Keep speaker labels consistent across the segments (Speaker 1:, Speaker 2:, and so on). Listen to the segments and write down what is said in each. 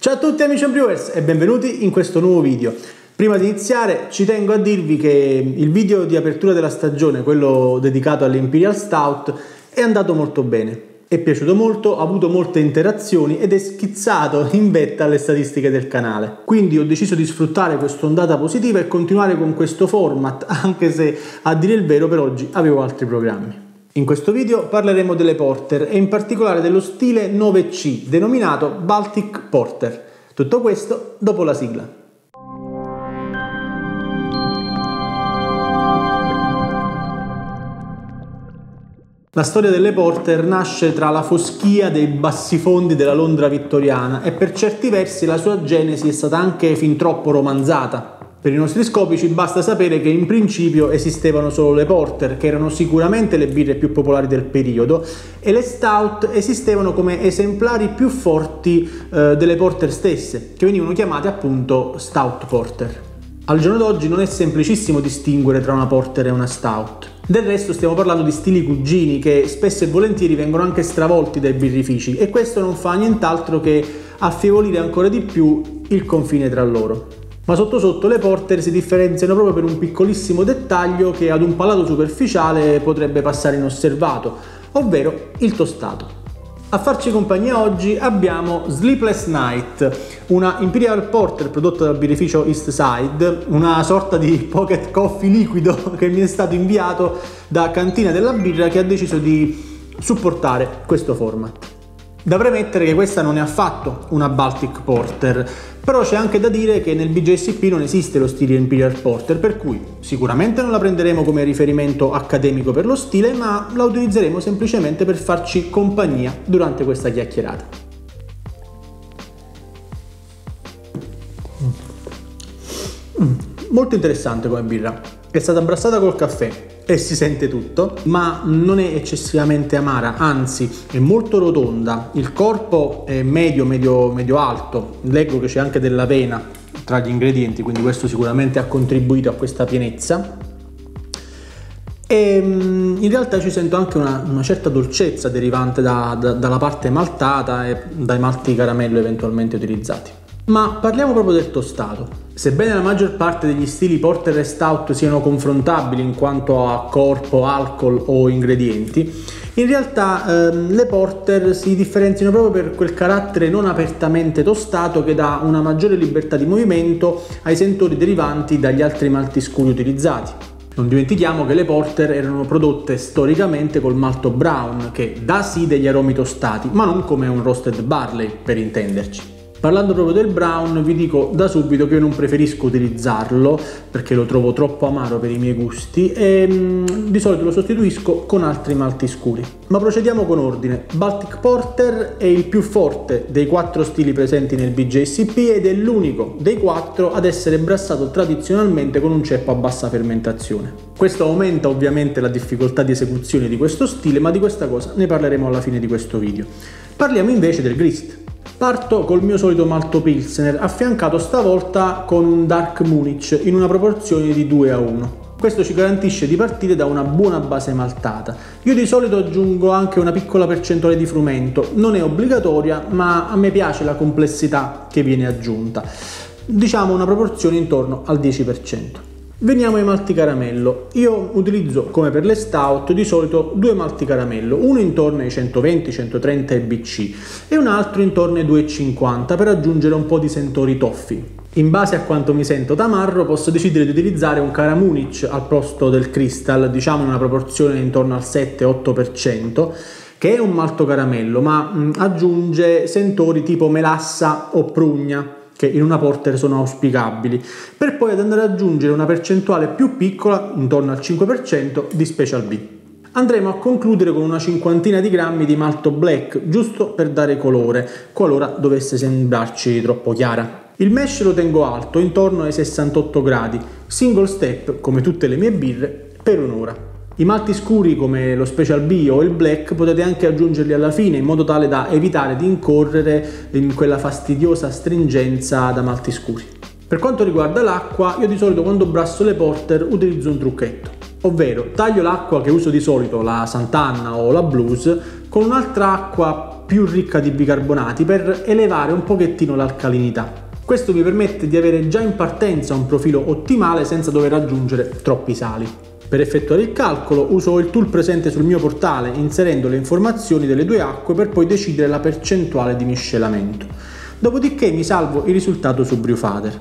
Speaker 1: Ciao a tutti amici brewers e benvenuti in questo nuovo video. Prima di iniziare ci tengo a dirvi che il video di apertura della stagione, quello dedicato all'Imperial Stout, è andato molto bene. È piaciuto molto, ha avuto molte interazioni ed è schizzato in vetta alle statistiche del canale. Quindi ho deciso di sfruttare questa ondata positiva e continuare con questo format, anche se a dire il vero per oggi avevo altri programmi. In questo video parleremo delle porter e in particolare dello stile 9C denominato Baltic Porter. Tutto questo dopo la sigla. La storia delle Porter nasce tra la foschia dei bassifondi della Londra vittoriana e per certi versi la sua genesi è stata anche fin troppo romanzata. Per i nostri scopi ci basta sapere che in principio esistevano solo le Porter, che erano sicuramente le birre più popolari del periodo, e le Stout esistevano come esemplari più forti eh, delle Porter stesse, che venivano chiamate appunto Stout Porter. Al giorno d'oggi non è semplicissimo distinguere tra una Porter e una Stout. Del resto stiamo parlando di stili cugini che spesso e volentieri vengono anche stravolti dai birrifici e questo non fa nient'altro che affievolire ancora di più il confine tra loro. Ma sotto sotto le porter si differenziano proprio per un piccolissimo dettaglio che ad un palato superficiale potrebbe passare inosservato, ovvero il tostato. A farci compagnia oggi abbiamo Sleepless Night, una Imperial Porter prodotta dal birrificio East Side, una sorta di pocket coffee liquido che mi è stato inviato da Cantina della Birra che ha deciso di supportare questo format. Da premettere che questa non è affatto una Baltic Porter, però c'è anche da dire che nel BJCP non esiste lo stile Imperial Porter, per cui sicuramente non la prenderemo come riferimento accademico per lo stile, ma la utilizzeremo semplicemente per farci compagnia durante questa chiacchierata. Mm. Molto interessante come birra. È stata abbrassata col caffè, e si sente tutto, ma non è eccessivamente amara, anzi è molto rotonda. Il corpo è medio, medio, medio alto. Leggo che c'è anche dell'avena tra gli ingredienti, quindi questo sicuramente ha contribuito a questa pienezza. E mm, in realtà ci sento anche una, una certa dolcezza derivante da, da, dalla parte maltata e dai malti caramello eventualmente utilizzati. Ma parliamo proprio del tostato. Sebbene la maggior parte degli stili porter e stout siano confrontabili in quanto a corpo, alcol o ingredienti, in realtà ehm, le porter si differenziano proprio per quel carattere non apertamente tostato che dà una maggiore libertà di movimento ai sentori derivanti dagli altri malti scuri utilizzati. Non dimentichiamo che le porter erano prodotte storicamente col malto brown, che dà sì degli aromi tostati, ma non come un roasted barley, per intenderci. Parlando proprio del brown vi dico da subito che io non preferisco utilizzarlo perché lo trovo troppo amaro per i miei gusti e mm, di solito lo sostituisco con altri malti scuri. Ma procediamo con ordine. Baltic Porter è il più forte dei quattro stili presenti nel BJCP ed è l'unico dei quattro ad essere brassato tradizionalmente con un ceppo a bassa fermentazione. Questo aumenta ovviamente la difficoltà di esecuzione di questo stile, ma di questa cosa ne parleremo alla fine di questo video. Parliamo invece del grist. Parto col mio solito malto pilsner, affiancato stavolta con un dark Munich in una proporzione di 2 a 1. Questo ci garantisce di partire da una buona base maltata. Io di solito aggiungo anche una piccola percentuale di frumento, non è obbligatoria, ma a me piace la complessità che viene aggiunta. Diciamo una proporzione intorno al 10%. Veniamo ai malti caramello. Io utilizzo come per le stout di solito due malti caramello, uno intorno ai 120-130 EBC e un altro intorno ai 2,50 per aggiungere un po' di sentori toffi. In base a quanto mi sento tamarro posso decidere di utilizzare un Caramunich al posto del Crystal, diciamo in una proporzione intorno al 7-8%, che è un malto caramello ma mh, aggiunge sentori tipo melassa o prugna che in una porter sono auspicabili, per poi andare ad aggiungere una percentuale più piccola, intorno al 5%, di Special B. Andremo a concludere con una cinquantina di grammi di malto black, giusto per dare colore, qualora dovesse sembrarci troppo chiara. Il mesh lo tengo alto, intorno ai 68 gradi, single step, come tutte le mie birre, per un'ora. I malti scuri come lo Special B o il Black potete anche aggiungerli alla fine in modo tale da evitare di incorrere in quella fastidiosa stringenza da malti scuri. Per quanto riguarda l'acqua, io di solito quando brasso le porter utilizzo un trucchetto, ovvero taglio l'acqua che uso di solito, la Sant'Anna o la Blues, con un'altra acqua più ricca di bicarbonati per elevare un pochettino l'alcalinità. Questo mi permette di avere già in partenza un profilo ottimale senza dover aggiungere troppi sali. Per effettuare il calcolo uso il tool presente sul mio portale inserendo le informazioni delle due acque per poi decidere la percentuale di miscelamento. Dopodiché mi salvo il risultato su Brewfather.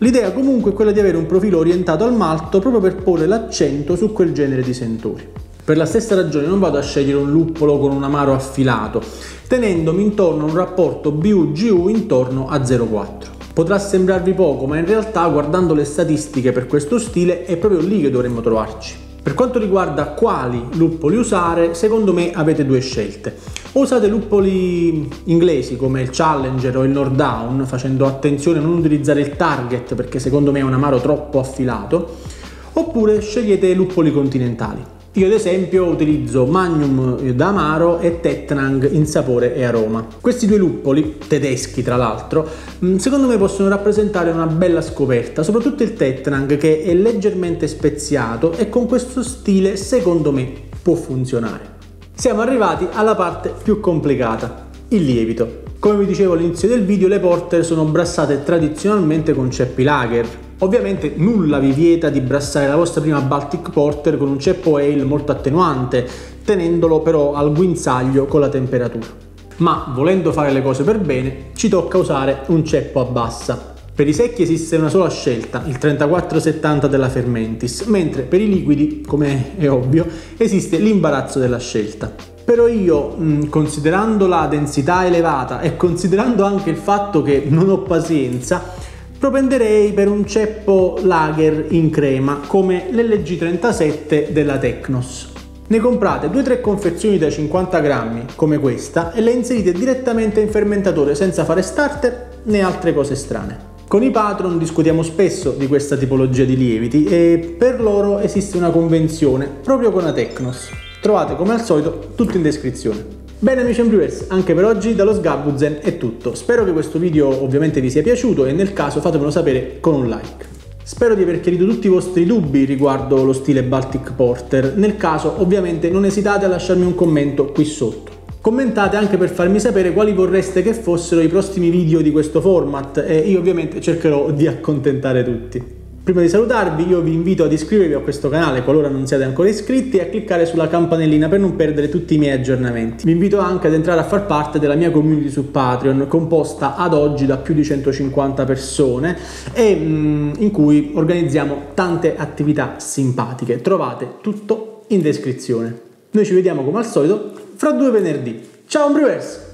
Speaker 1: L'idea comunque è quella di avere un profilo orientato al malto proprio per porre l'accento su quel genere di sentori. Per la stessa ragione non vado a scegliere un luppolo con un amaro affilato, tenendomi intorno a un rapporto BU-GU intorno a 0,4. Potrà sembrarvi poco, ma in realtà guardando le statistiche per questo stile è proprio lì che dovremmo trovarci. Per quanto riguarda quali luppoli usare, secondo me avete due scelte. O usate luppoli inglesi come il Challenger o il Nordown, facendo attenzione a non utilizzare il Target perché secondo me è un amaro troppo affilato, oppure scegliete luppoli continentali. Io ad esempio utilizzo Magnum da Amaro e Tetnang in sapore e aroma. Questi due luppoli, tedeschi tra l'altro, mm, secondo me possono rappresentare una bella scoperta, soprattutto il Tetnang che è leggermente speziato e con questo stile secondo me può funzionare. Siamo arrivati alla parte più complicata, il lievito. Come vi dicevo all'inizio del video, le porter sono brassate tradizionalmente con ceppi lager, Ovviamente nulla vi vieta di brassare la vostra prima Baltic Porter con un ceppo ale molto attenuante, tenendolo però al guinzaglio con la temperatura. Ma volendo fare le cose per bene, ci tocca usare un ceppo a bassa. Per i secchi esiste una sola scelta, il 3470 della Fermentis, mentre per i liquidi, come è ovvio, esiste l'imbarazzo della scelta. Però io, considerando la densità elevata e considerando anche il fatto che non ho pazienza, propenderei per un ceppo lager in crema come l'LG37 della Tecnos. Ne comprate 2-3 confezioni da 50 grammi come questa e le inserite direttamente in fermentatore senza fare starter né altre cose strane. Con i patron discutiamo spesso di questa tipologia di lieviti e per loro esiste una convenzione proprio con la Tecnos. Trovate come al solito tutto in descrizione. Bene amici Brewers, anche per oggi dallo Sgabuzen è tutto. Spero che questo video ovviamente vi sia piaciuto e nel caso fatemelo sapere con un like. Spero di aver chiarito tutti i vostri dubbi riguardo lo stile Baltic Porter, nel caso ovviamente non esitate a lasciarmi un commento qui sotto. Commentate anche per farmi sapere quali vorreste che fossero i prossimi video di questo format e io ovviamente cercherò di accontentare tutti. Prima di salutarvi io vi invito ad iscrivervi a questo canale qualora non siate ancora iscritti e a cliccare sulla campanellina per non perdere tutti i miei aggiornamenti. Vi invito anche ad entrare a far parte della mia community su Patreon composta ad oggi da più di 150 persone e mm, in cui organizziamo tante attività simpatiche. Trovate tutto in descrizione. Noi ci vediamo come al solito fra due venerdì. Ciao Brewers!